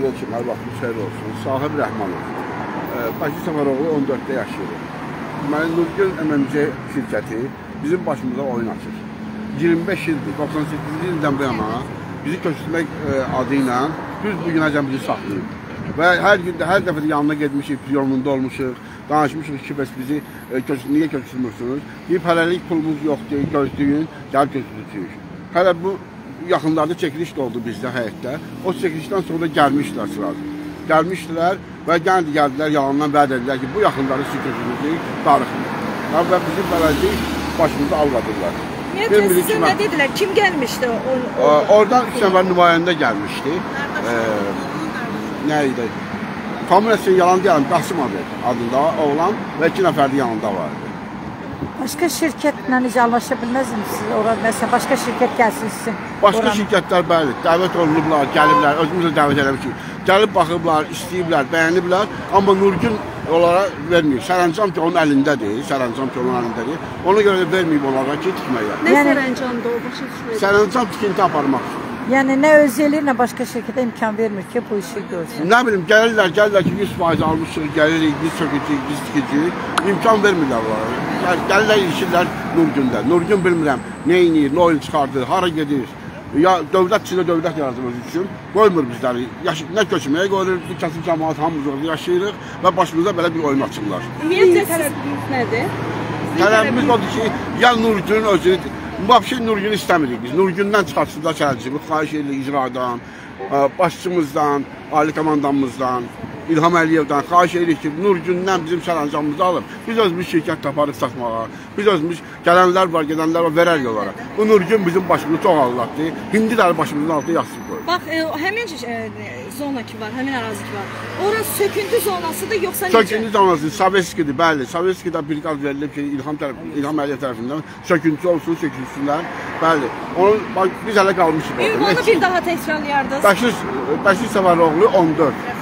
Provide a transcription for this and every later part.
Aleyküm, hər vaxtınız xeyir olsun. Sahib Rəhmanov. Bakı Səməroğlu 14-də yaşayır. Deməli, Nurgül MMC şirkəti bizim başımıza oyun açır. 25 ildir, 98-ci ildən bu yana bizi köçürmək e, adı ilə düz bu günəcən bizi saxlayıb. Və hər gün də hər dəfə də yanına getmişik, yolunda olmuşuq, danışmışıq ki, bəs bizi e, köçür, niyə köçürmürsünüz? Deyib, hələlik pulumuz yoxdur, gözləyin, gəl köçürücüyük. Hələ bu yaxınlarda çəkiliş də oldu bizdə həyətdə. O çəkilişdən sonra gəlmişdilər sırası. Gəlmişdilər və gəldi gəldilər yalandan vəd edilər ki, bu yaxınları köçürücüyük, darıxmır. Və bizim bələdiyyə başımızı alqadırlar. Ümumiyyətlə sizə nə dedilər? Kim gəlmişdi? O, o, Oradan üç nəfər nümayəndə gəlmişdi. Ee, nə idi? Familiyası yalan deyirəm, Qasım adı adında oğlan və iki nəfər də yanında vardı. Başka şirketle hiç anlaşa bilmezdiniz siz orada mesela başka şirket gelsin sizin. Başqa oranın. şirkətlər bəli, dəvət olunublar, gəliblər, özümüz də dəvət eləmişik. Gəlib baxıblar, istəyiblər, bəyəniblər, amma Nurgün onlara vermir. Sərəncam ki, onun əlindədir, sərəncam ki, onun əlindədir. Ona görə də verməyib onlara ki, tikməyə. nə Yəni- sərəncamda o başa düşməyəcəm. Sərəncam tikinti aparmaq üçün. Yani ne özeli ne başka şirkete imkan vermiyor ki bu işi görsün. Nə bilim, gəlirlər, gəlirlər ki, 100% almışıq, gəlirik, biz sökücük, biz tikicik. İmkan vermirlər onlara. Gəl- Gəlirlər, işirlər Nurgündə. Nurgün bilmirəm, nə edir, nə oyun çıxardır, hara gedir. Ya dövlət içində dövlət yaradır öz üçün. Qoymur bizləri. Yaş nə köçməyə qoyur, bu kasıb cəmaət hamımız orada yaşayırıq və başımıza belə bir oyun açırlar. Ümumiyyətlə tələbiniz nədir? Tələbimiz odur ki, ya Nurgün özünü Vəbşi Nurgün istəmirik biz. Nurgündən çıxartsınlar çərçivə. Xahiş edirik icradan, ə, başçımızdan, ali komandamızdan, İlham Əliyevdən xahiş edirik ki, Nurgündən bizim sərəncamımızı alıb, biz özümüz şirkət taparıq satmağa. Biz özümüz gələnlər var, gedənlər var, verərik onlara. Bu Nurgün bizim başımızı çox ağlatdı. İndi də başımızın altında yastık qoyur. Bax, e, həmin e, zona ki var, həmin ərazi ki var. Ora söküntü zonasıdır yoxsa necə? Söküntü zonası Saveskidir, bəli. Saveskidə bir qaz verilib ki, İlham tərəf, İlham Əliyev tərəfindən söküntü olsun, sökülsünlər. Bəli. Onu bax, biz hələ qalmışıq orada. Ünvanı bir daha təkrarlayardınız. Bəşir Bəşir Səfəroğlu 14.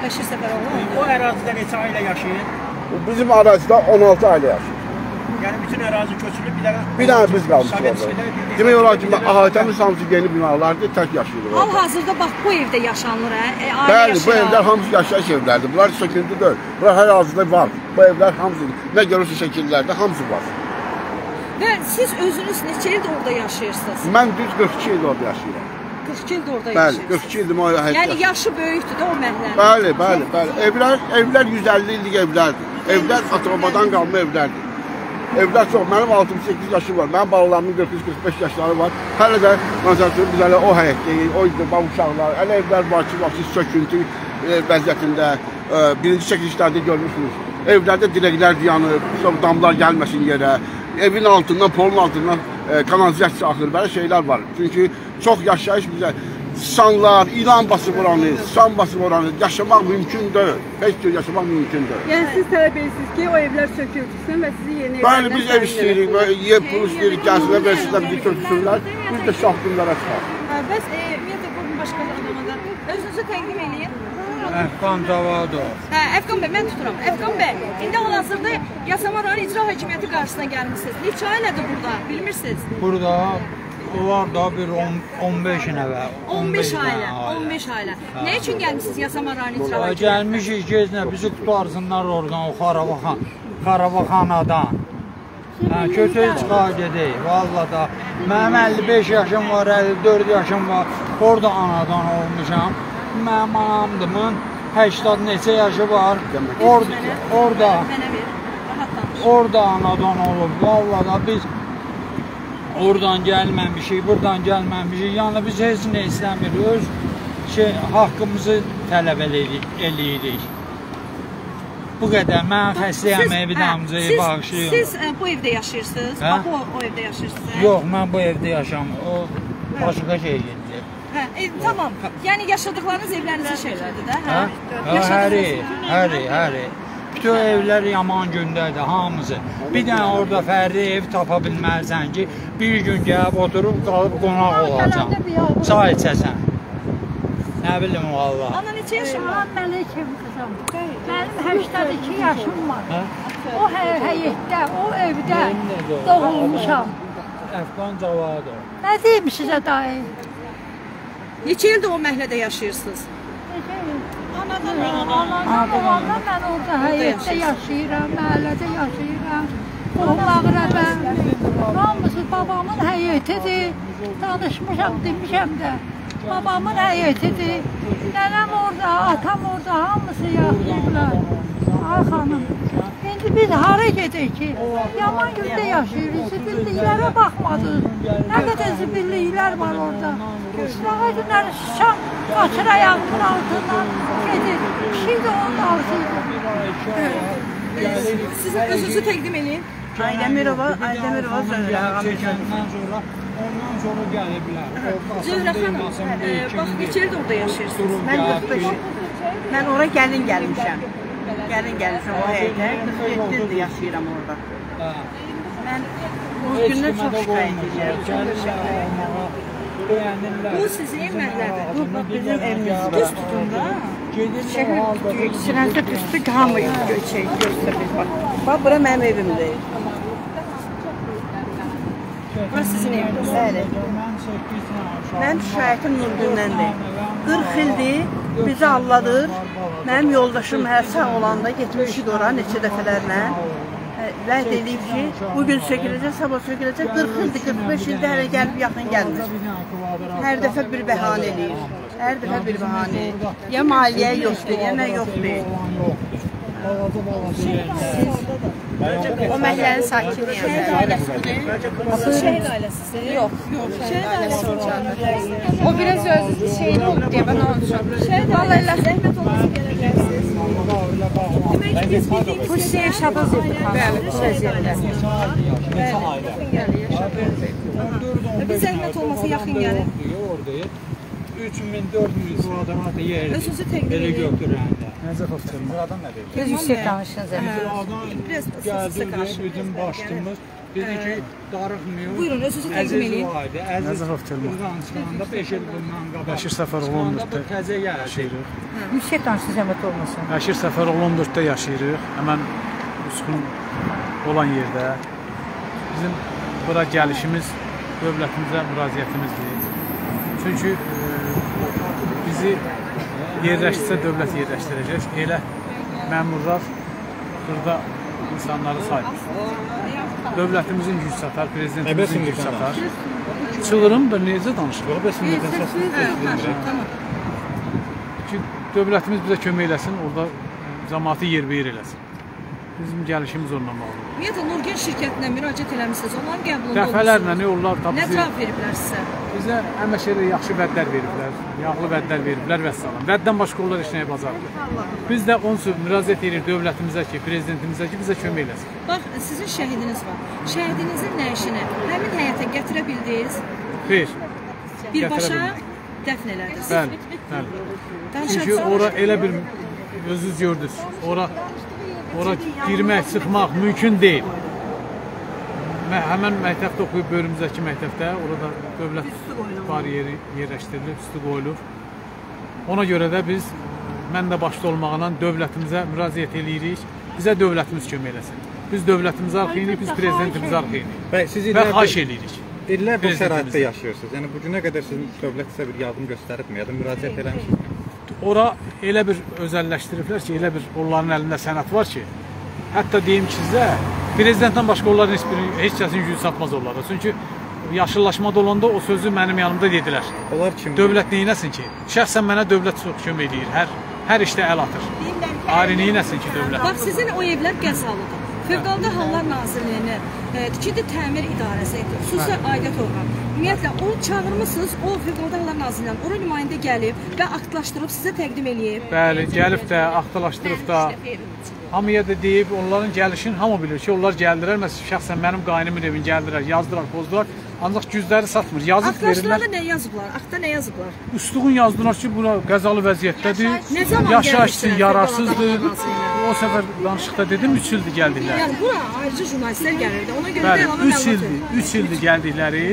Bəşir Səfəroğlu. O ərazidə neçə ailə yaşayır? Bizim ərazidə 16 ailə yaşayır. Yəni bütün ərazi köçülüb bir dənə Bir dənə biz qalmışıq orada. Demək olar ki, əhatəmiz hamısı yeni binalardır, tək yaşayırıq. Hal-hazırda bax bu evdə yaşanır hə? E, ailə Bəli, bu evlər hamısı yaşayış evlərdir. Bunlar söküntü deyil. Bunlar hər hazırda var. Bu evlər hamısı, nə görürsə şəkillərdə hamısı var. Və siz özünüz neçə ildir orada yaşayırsınız? Mən düz 42 il orada yaşayıram. 42 ildir orada Bəli, yaşayırsınız. 42 ildir həyətdə. Yəni yaşı böyükdür də o məhəllənin. Bəli, bəli, bəli. Evlər, evlər 150 illik evlərdir. Evlər atrobadan qalma evlərdir. Evlər çox. Mənim 68 yaşım var. Mənim balalarımın 43-45 yaşları var. Hələ də məsəl üçün biz hələ o həyətdəyik. O bax uşaqlar. Hələ evlər var ki, bax siz söküntü e, vəziyyətində e, birinci çəkilişlərdə görmüsünüz. Evlərdə dirəklər yanıb, sonra damlar gəlməsin yerə. Evin altından, polun altından e, kanalizasiya axır. Belə şeylər var. Çünki çox yaşayış bizə Sanlar, ilan basıb oranı, san basıb oranı yaşamaq mümkün deyil. Heç cür yaşamaq mümkün deyil. Yəni siz tələb edirsiniz ki, o evlər sökülsün və sizi yeni Bəli, evlərdən biz ev istəyirik və yer pul istəyirik, gəlsinlər, versinlər, bizi köçsünlər. Biz də şaxtınlara çıxar. Hə, Bəs e, ümumiyyətlə bugün başqa adamada özünüzü təqdim edin. Əfqan Davado. Hə, Əfqan bəy, mən tuturam. Əfqan bəy, indi hal-hazırda Yasamal rayon icra hakimiyyəti qarşısına gəlmisiniz. Neçə ailədir burada, bilmirsiniz? Burada var da bir 10 15 nəvə. 15 ailə, dənə 15 ailə. Nə üçün gəlmisiniz Yasamal rayon icra hakimiyyəti? Gəlmişik gezinə bizi qutarsınlar oradan o Xarabağan, Xarabağanadan. Hə, köçəyə çıxar gedək. Valla da mənim 55 yaşım var, 54 yaşım var. Orada anadan olmuşam. Mənim anamdımın 80 neçə yaşı var. Orada orada. Orada anadan olub. Vallahi da biz oradan gəlməmişik, buradan gəlməmişik. Yəni biz heç nə istəmirik. Öz şey haqqımızı tələb eləyirik. Bu qədər. Mən xəstəyəm, evidamızı hə, siz- bağışlayıram. Siz e, bu evdə yaşayırsınız? Hə? Bax o, o evdə yaşayırsınız? hə? Yox, mən bu evdə yaşamıram. O başqa şey gedir. Hə, e, tamam. Yəni yaşadıqlarınız evlərinizin şəklidir də, hə? Hə? Hə, Həri, həri, həri. Bütün evlər yaman gündədir, hamısı. Bir dənə orada fərdi ev tapa bilməlisən ki, bir gün gəlib oturub qalıb qonaq olacaq. Çay içəsən. Nə bilim valla. Ana neçə yaşın var? Salam Məlikim qızım. Mənim 82 yaşım var. Hə? O hə- həyətdə, o evdə doğulmuşam. Əfqan cavadı. Nə deyim sizə dayı? Neçə ildir o məhəllədə yaşayırsınız? Anadan olandan mən orada həyətdə yaşayıram, məhəllədə yaşayıram. Qohumağıra hamısı babamın həyətidir. Danışmışam, demişəm də. Babamın həyətidir. Nənəm orada, atam orada, hamısı yaşayıblar. Ay xanım, indi biz hara gedək ki? Yaman güldə yaşayırıq, zibilliklərə baxmadıq. Nə qədər zibilliklər var orada. Sırağa günləri şam qaçır ayağımın altından gedir. Kişi də onun altıydı. Siz özünüzü təqdim edin. Aydemirova, Aydemirova Zöhrə sonra ondan sonra gəliblər. O Zöhrə xanım, e, bax neçə ildir orada yaşayırsınız? Mən gəldi. 45 Mən ora gəlin gəlmişəm. Gəlin gəlmişəm o həyətə. 47 ildir yaşayıram orada. Mən o gündən çox şikayət edirəm. Bu sizin məhəllədir. Bu bizim evimiz. Düz tutun da. Gedirlər halda. Sinəndə düşdük hamı şey göstərir bax. Bax bura mənim evimdir. Burası sizin eviniz. Bəli. Mən 8 dənə Mənim şikayətim Nurgündəndir. 40 ildir bizi alladır. Mənim yoldaşım hər sağ olanda getmişik ora neçə dəfələrlə. Hə, Vəd edib ki, bu gün söküləcək, sabah söküləcək. 40 ildir, 45 ildir hələ gəlib yaxın gəlmir. Hər dəfə bir bəhanə eləyir. Hər dəfə bir bəhanə. Ya maliyyə yoxdur, ya nə yoxdur. Balaca. O məhəllənin sakiniyəm. Şəhid ailəsidir. Şəhid ailəsidir. Yox, yox. Şəhid ailəsi olacaq. O biraz öz şeyini oldu diye ben onu düşünüyorum. Şəhid ailəsidir. Zəhmət olmasa gələcəksiniz. Demək ki, biz sizin yaşadığınız evdir. Bəli, yaşadığımız ev. Bir zəhmət olmasa yaxın gəlir. Oradayıq. 3400 kvadrat yer. Özünüzü təqdim Belə edin. götürəndə. Siz yüksək danışdınız. Bir əmin. adam Biraz da gəldi sizə qarşı. bizim başçımız dedi ki, darıxmıyor. Buyurun, özünüzü təqdim Əziz edin. Əziz buradan çıxanda 5 il bundan qabaq. Bəşir Səfəroğlu Çıxanda 14-də bu təzə yaşayırıq. Yüksək danışdınız, zəhmət olmasın. Bəşir Səfəroğlu 14-də yaşayırıq. Həmən uçqun olan yerdə. Bizim bura gəlişimiz dövlətimizə müraciətimizdir. Çünki e, bizi yerləşdirsə dövlət yerləşdirəcək. Elə məmurlar burada insanları saymır. Dövlətimizin güc satar, prezidentimizin güc satar. Çığırım da necə danışırıq? Bəs ki, dövlətimiz bizə kömək eləsin, orada cəmaatı yerbəyər eləsin. Bizim gəlişimiz onunla bağlıdır. Ümumiyyətlə Nurgül şirkətinə müraciət eləmisiniz. Onların qəbulunda Dəfələrlə nə yollar tapıb Nə cavab veriblər sizə? bizə əməşədə yaxşı vədlər veriblər, yağlı vədlər veriblər və salam. Vəddən başqa onlar heç nəyə bacarmır. Biz də onun üçün müraciət edirik dövlətimizə ki, prezidentimizə ki, bizə kömək eləsin. Bax, sizin şəhidiniz var. Şəhidinizin nəşini həmin həyata gətirə bildiniz? Xeyr. Birbaşa dəfn elədiniz. Bəli, bəli. Çünki ora elə bir özünüz gördünüz. Ora ora girmək, çıxmaq mümkün deyil. Mə- Həmən məktəbdə oxuyub bölümümüzdəki məktəbdə orada dövlət bariyeri yerləşdirilib, üstü qoyulub. Ona görə də biz mən də başda olmaqla dövlətimizə müraciət eləyirik. Bizə dövlətimiz kömək eləsin. Biz dövlətimizə arxayınıq, biz prezidentimizə arxayınıq. Və siz Və xahiş eləyirik. illər bu şəraitdə yaşayırsınız. Yəni bu günə qədər sizin dövlət sizə bir yardım göstəribmi ya da müraciət eləmisiniz? Ora elə bir özəlləşdiriblər ki, elə bir onların əlində sənəd var ki, hətta deyim ki sizə, prezidentdən başqa onların heç biri heç kəsin gücü çatmaz onlara. Çünki yaşıllaşmada olanda o sözü mənim yanımda dedilər. Onlar kimdir? Dövlət neynəsin ki? Şəxsən mənə dövlət çox kömək edir. Hər hər işdə əl atır. Ari neynəsin ki dövlət? Bax, sizin o evlər qəzalıdır. Fövqəladə Hallar Nazirliyinin e, tikili təmir idarəsi, xüsusi aidiyyət orqanı. Ümumiyyətlə, onu çağırmısınız, o Fövqəladə Hallar Nazirliyinin ora nümayəndə gəlib və aktlaşdırıb sizə təqdim eləyib. Bəli, gəlib də, axtalaşdırıb da, hamıya da deyib, onların gəlişini hamı bilir ki, onlar gəldilər. Məsələn, şəxsən mənim qaynımın evini gəldilər, yazdılar, pozdular. Ancaq güzləri satmır. Yazıb verirlər. Aktlaşdıranda nə yazıblar? Axta nə yazıblar? Üstluğun yazdılar ki, bura qəzalı vəziyyətdədir. Gəlmişsiniz yararsızdır. O səfər danışıqda dedim 3 ildir gəldilər. Yəni bura ayrıca jurnalistlər gəlirdi. Ona görə də Bəli, əlavə 3 məlumat ildir, verin. 3 ildir gəldikləri.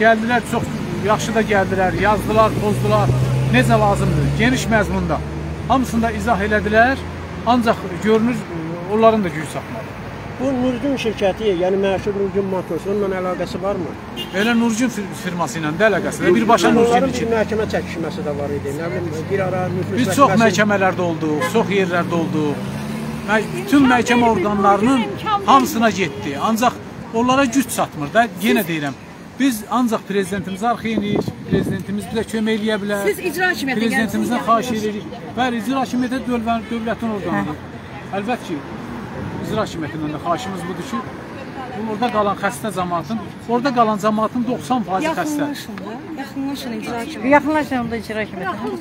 Gəldilər çox yaxşı da gəldilər, yazdılar, pozdular. Necə lazımdır? Geniş məzmunda. Hamısını da izah elədilər. Ancaq görünür onların da gücü çatmadı. Bu Nurgün şirkəti, yəni məşhur Nurgün Motors, onunla əlaqəsi varmı? Elə Nurgün fir- firması ilə də əlaqəsi var. Birbaşa Nurgün üçün. məhkəmə çəkişməsi də var idi. Nə bilim, bir ara nüfus Biz çox məhkəmələrdə olduq, çox yerlərdə olduq. Bütün məhkəmə orqanlarının hamısına getdi. Ancaq onlara güc çatmır da. Yenə deyirəm. Biz ancaq prezidentimizə arxayınıq. Prezidentimiz bizə kömək eləyə bilər. Siz icra hakimiyyətinə Prezidentimizdən gəlmisiniz. xahiş edirik. Bəli, icra hakimiyyəti dövlət, dövlətin orqanıdır. Əlbəttə ki, icra hakimiyyətindən də xahişimiz budur ki, orada qalan xəstə cəmaatın, orada qalan cəmaatın 90% xəstə. Yaxınlaşın da. Yaxınlaşın icra hakimiyyətinə. Yaxınlaşın da icra hakimiyyətinə.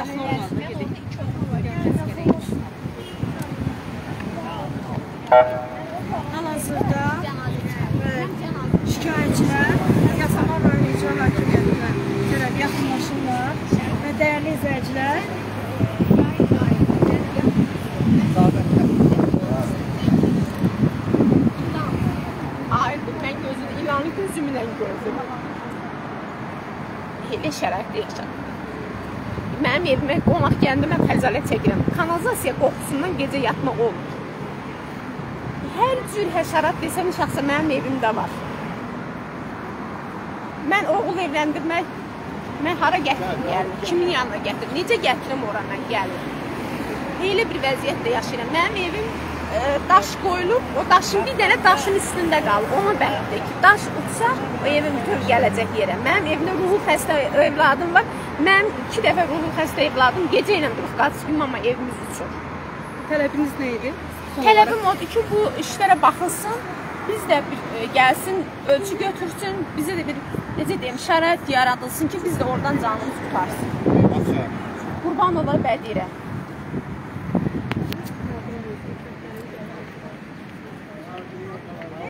Yaxınlaşın. Hal-hazırda şikayətçilər Yasama rayon icra hakimiyyətinə tərəf yaxınlaşırlar və dəyərli izləyicilər mən gözünü, ilanı gözümlə gördüm. Elə şərəfdə yaşadım. Mənim evimə qonaq gələndə mən xəcalət çəkirəm. Kanalizasiya qoxusundan gecə yatmaq olmur. Hər cür həşərat desəm şəxsən mənim evimdə var. Mən oğul evləndirmək mən hara gətirim gəlim? Kimin yanına gətirim? Necə gətirim ora mən gəlim? Elə bir vəziyyətdə yaşayıram. Mənim evim e, daş qoyulub, o daşın bir dənə daşın üstündə qalıb. Ona bəlkə ki, daş uçsa, o evim bütöv gələcək yerə. Mənim evimdə ruhu xəstə evladım var. Mənim iki dəfə ruhu xəstə evladım gecə ilə durub qaçdım, amma evimiz uçur. tələbiniz nə idi? Tələbim odur ki, bu işlərə baxılsın. Biz də bir, e, gəlsin, ölçü götürsün, bizə də bir necə deyim, şərait yaradılsın ki, biz də oradan canımız qutarsın. Qurbanova Bədirə.